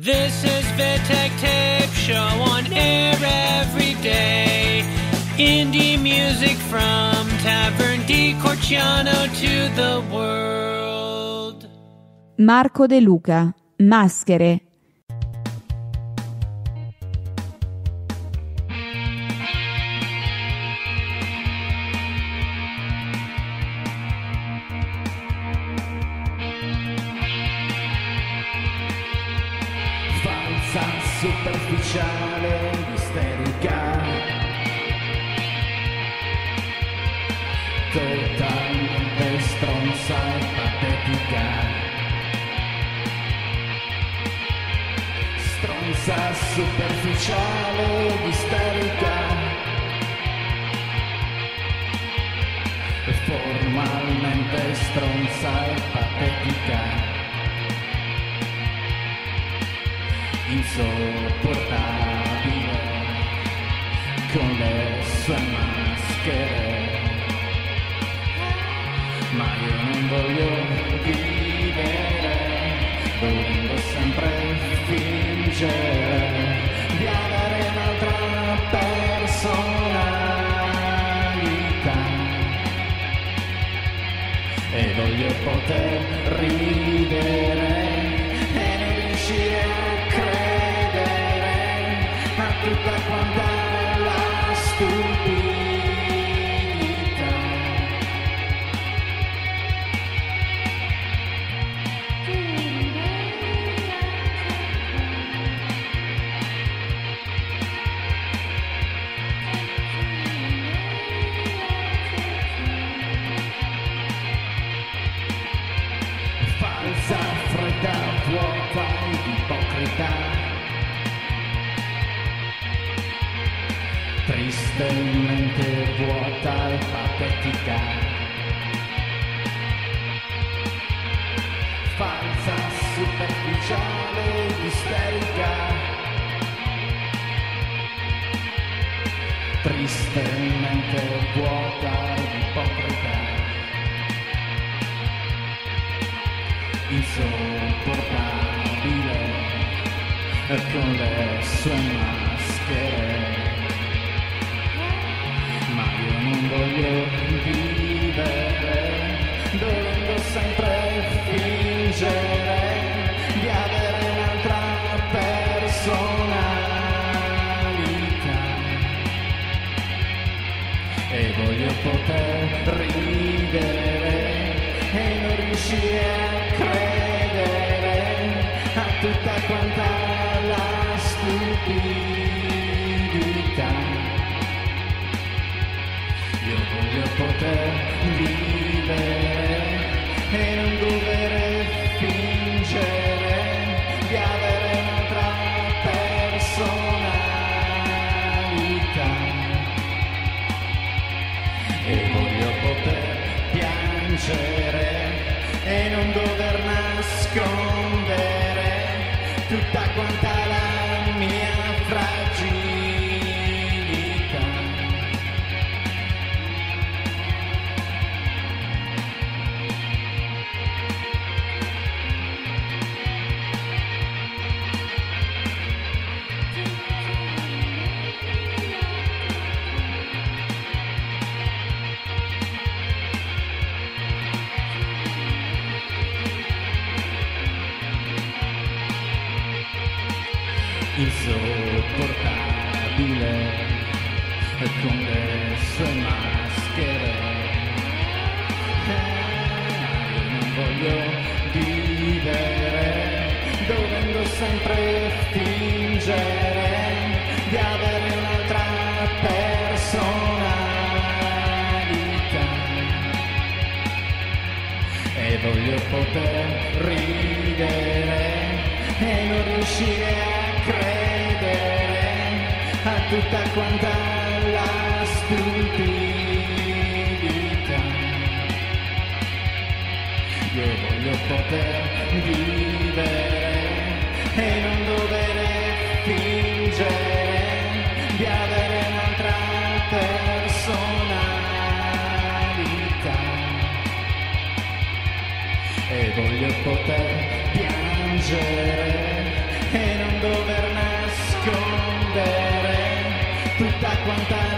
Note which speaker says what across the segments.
Speaker 1: This is Vitek Tape Show on air every day. Indie music from Tavern di Corciano to the world.
Speaker 2: Marco De Luca, Maschere.
Speaker 3: Insopportabile con le sue maschere. Ma io non voglio vivere dovendo sempre fingere di avere un'altra personalità. E voglio poter ridere e non riuscire a tutta quanta la stupidità. Falsa, fredda, vuota. Tristemente vuota e patetica. Falsa, superficiale, isterica. Tristemente vuota e ipocrita. insopportabile con le sue maschere. Voglio vivere dovendo sempre fingere di avere un'altra personalità. E voglio poter ridere e non riuscire a credere non dover nascondere tutta quanta la mia fragilità. voglio poter vivere e non dover fingere di avere un'altra personalità. E voglio poter piangere e non dover nascondere tutta quanta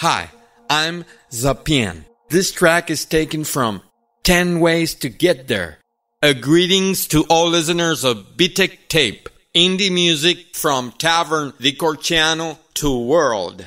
Speaker 4: Hi, I'm Zapien. This track is taken from 10 Ways to Get There. A greetings to all listeners of BTEC Tape, indie music from Tavern di Corciano to World.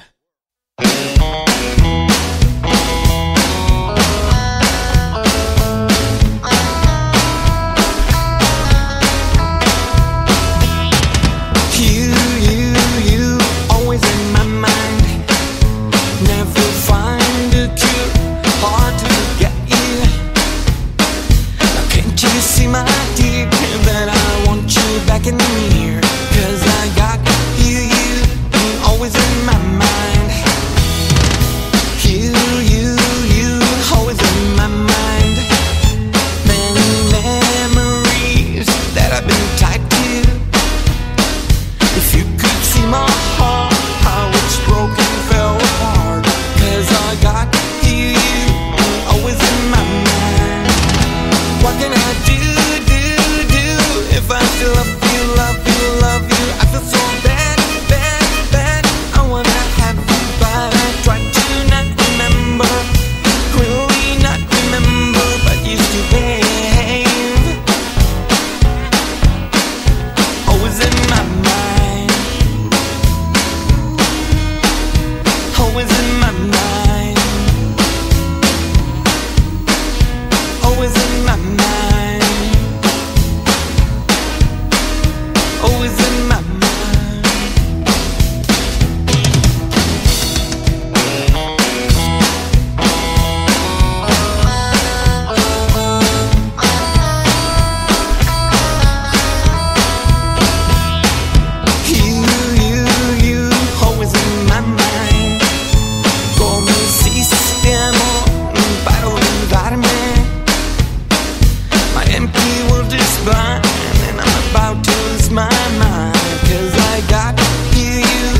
Speaker 5: I can hear you.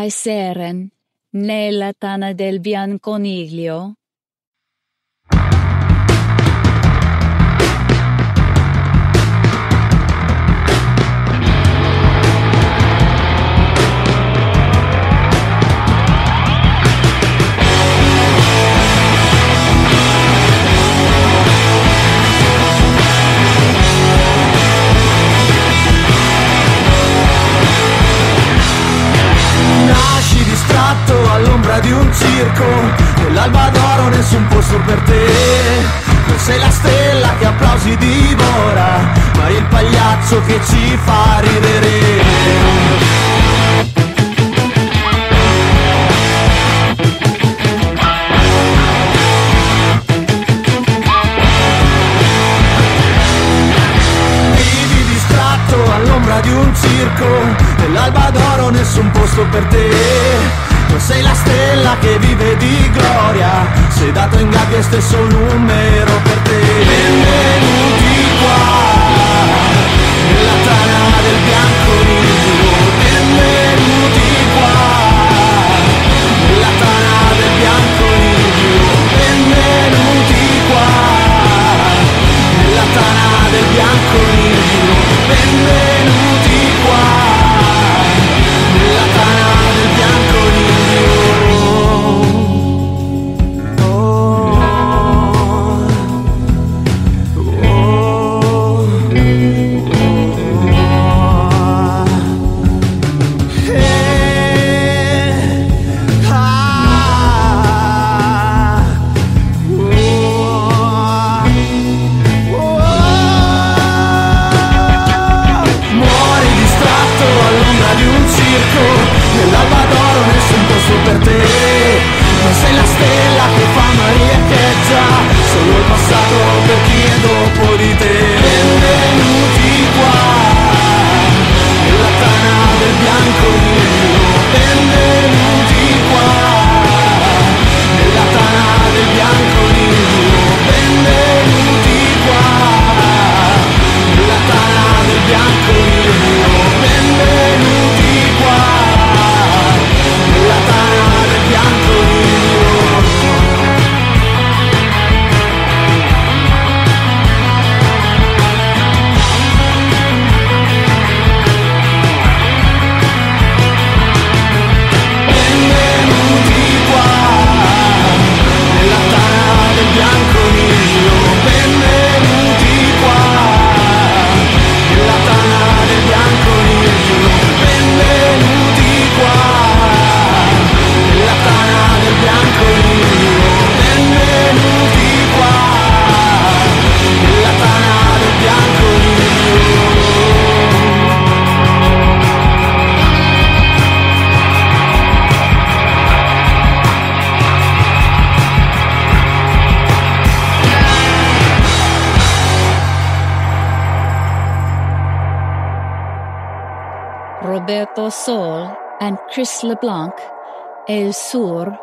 Speaker 6: caeseren, nella tana del bianconiglio,
Speaker 7: cerco Nell'alba d'oro nessun posto per te. Non sei la stella che applausi divora Ma il pagliaccio che ci fa ridere. este solo un
Speaker 6: mes. Saul and Chris LeBlanc, El Sur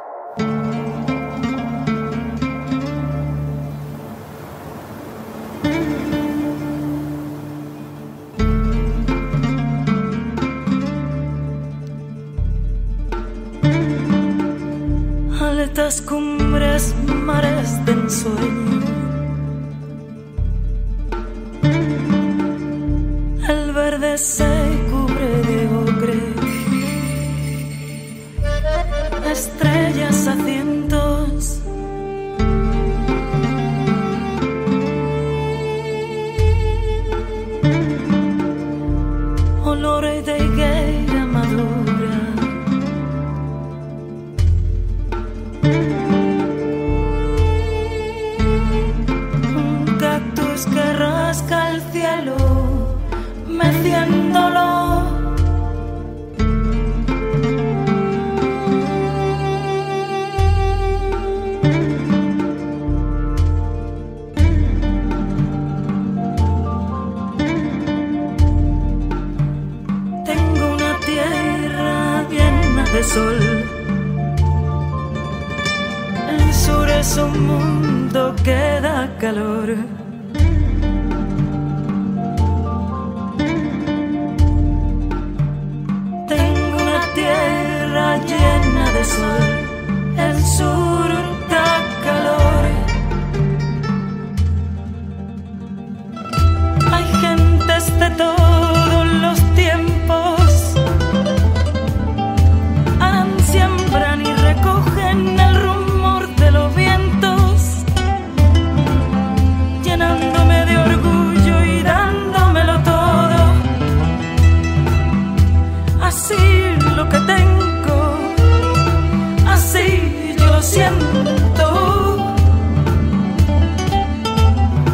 Speaker 8: siento.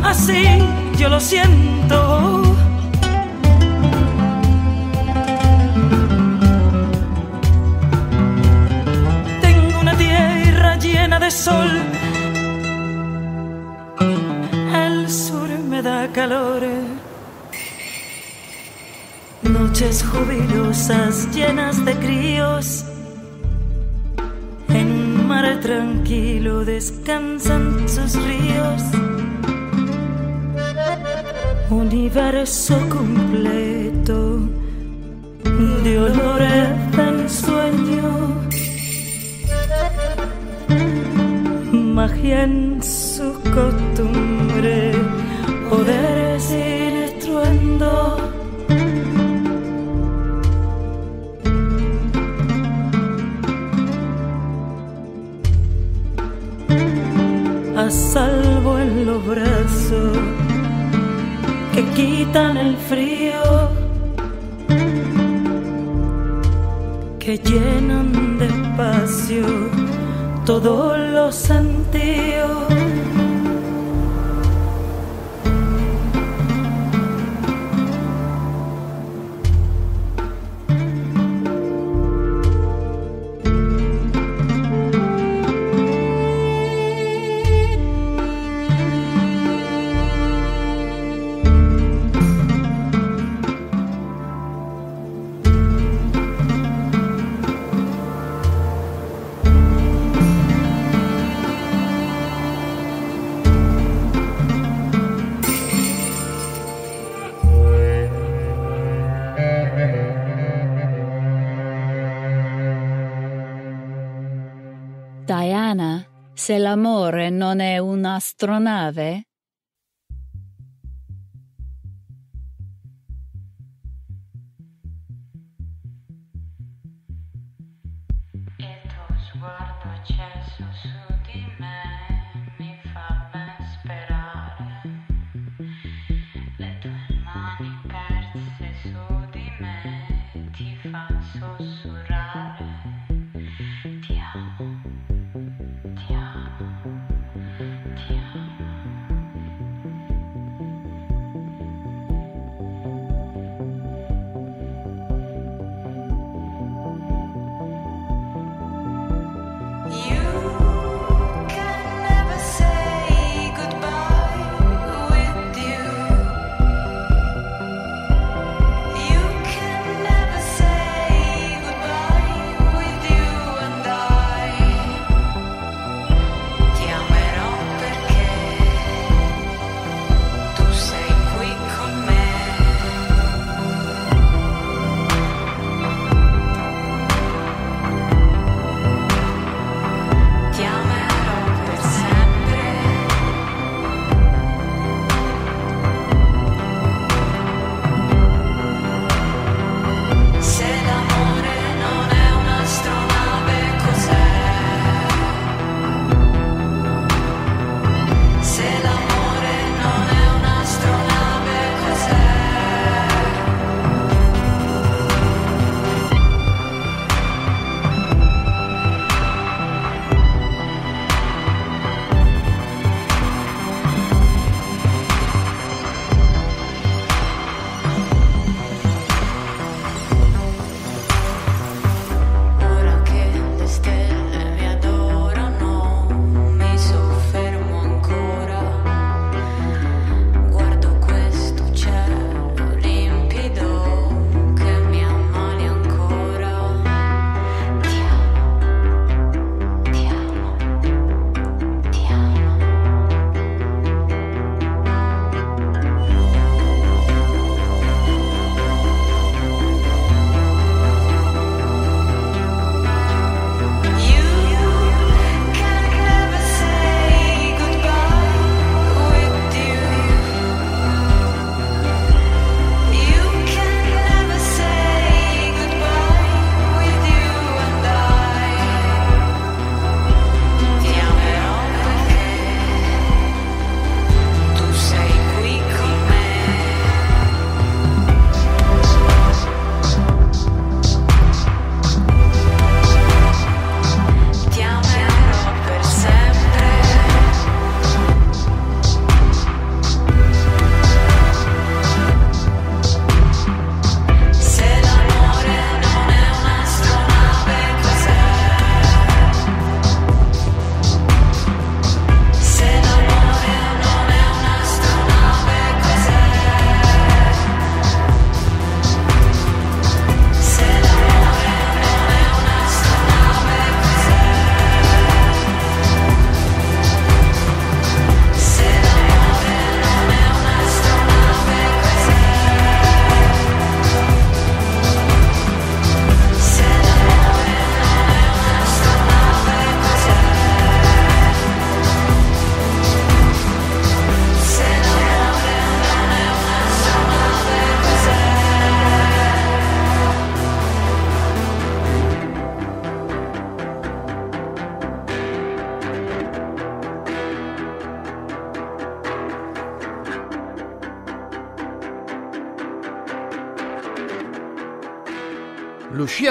Speaker 8: Así yo lo siento. Tengo una tierra llena de sol. El sur me da calor. Noches jubilosas llenas de críos tranquilo descansan sus ríos. Universo completo de olor a ensueño. Magia en su costumbre, poder
Speaker 6: decir. se l'amore non è un'astronave?
Speaker 9: E tu sguardo c'è.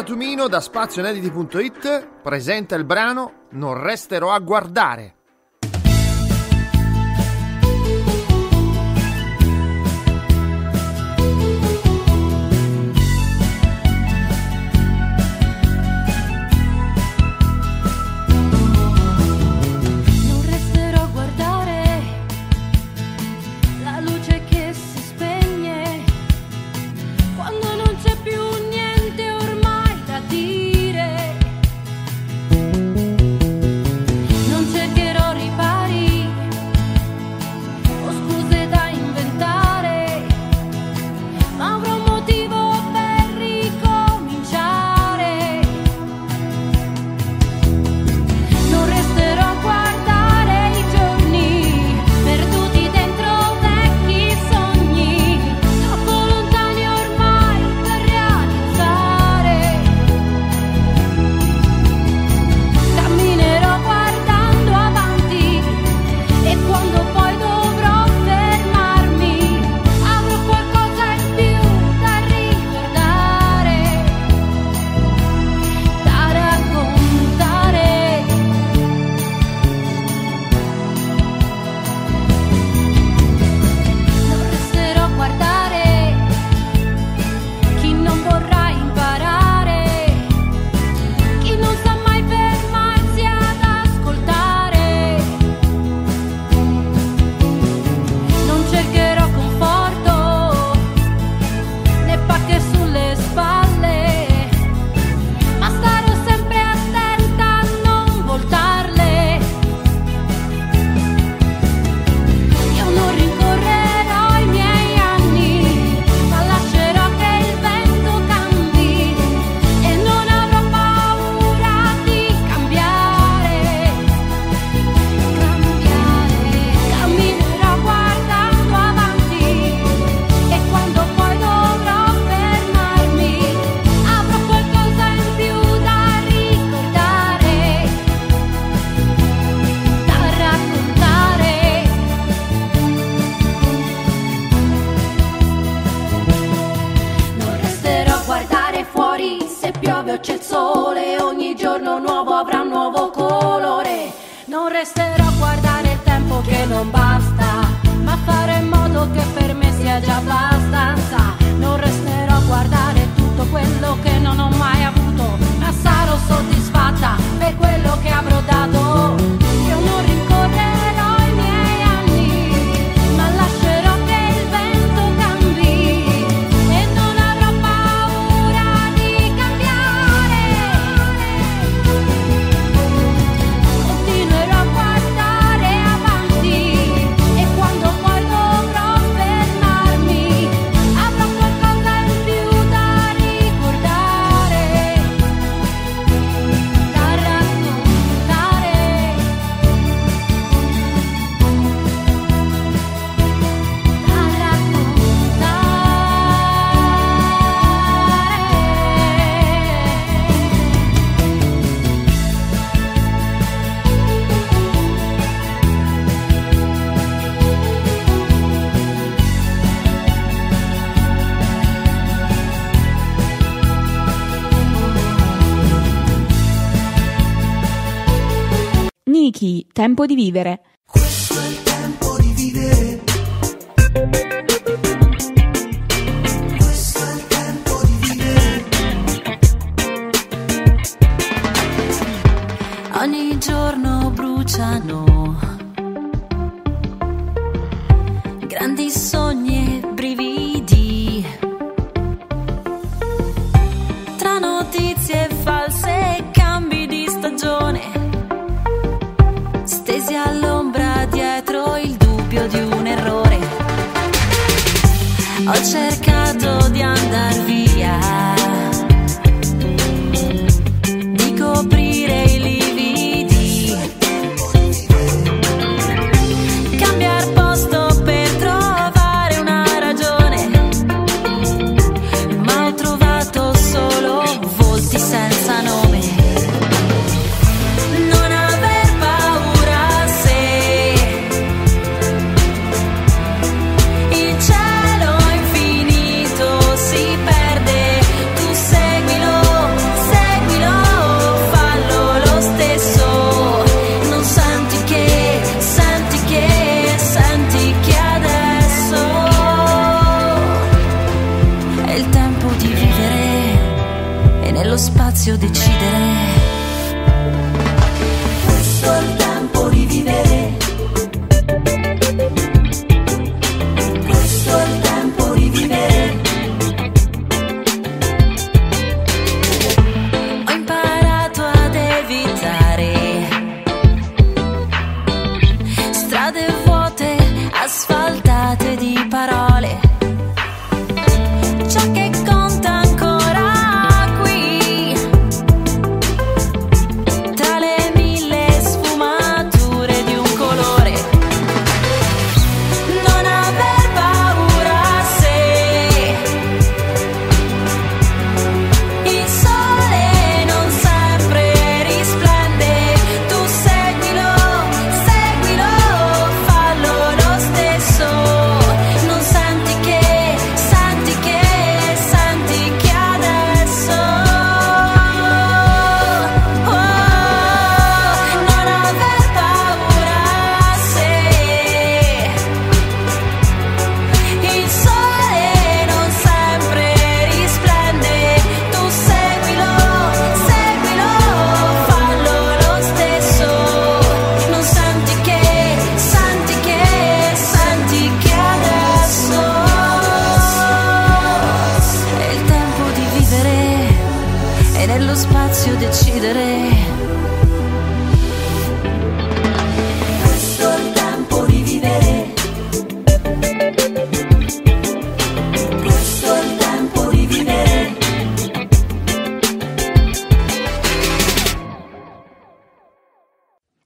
Speaker 10: Andrea Tumino da spazioinediti.it presenta il brano Non resterò a guardare.
Speaker 8: tempo di
Speaker 11: vivere.
Speaker 8: Questo è il tempo di vivere. Questo è il tempo di vivere.
Speaker 11: Ogni giorno bruciano grandi sogni cercato di andar via. seu de ti.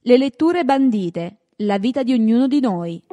Speaker 11: Le
Speaker 2: letture bandite, la vita di ognuno di noi.